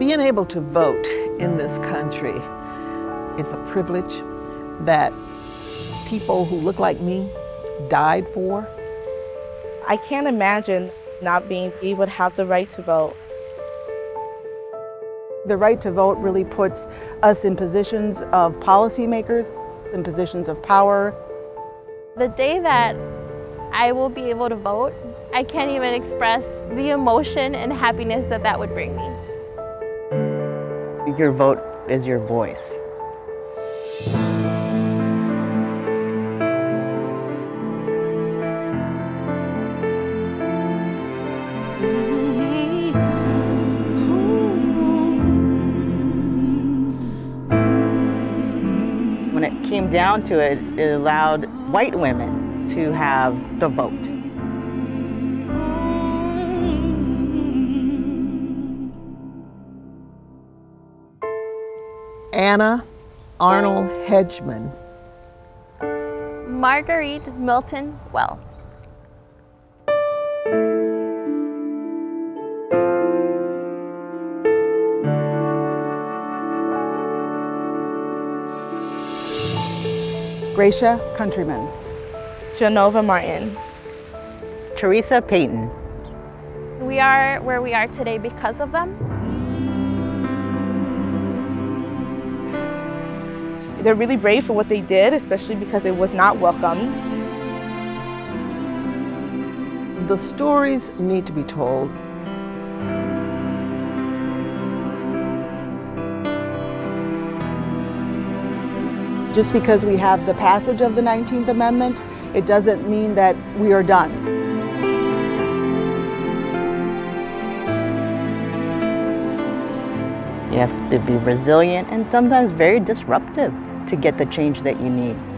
Being able to vote in this country is a privilege that people who look like me died for. I can't imagine not being able to have the right to vote. The right to vote really puts us in positions of policymakers, in positions of power. The day that I will be able to vote, I can't even express the emotion and happiness that that would bring me. Your vote is your voice. When it came down to it, it allowed white women to have the vote. Anna Arnold Hedgeman. Marguerite Milton Wells. Gratia Countryman. Genova Martin. Teresa Payton. We are where we are today because of them. They're really brave for what they did, especially because it was not welcomed. The stories need to be told. Just because we have the passage of the 19th Amendment, it doesn't mean that we are done. You have to be resilient and sometimes very disruptive to get the change that you need.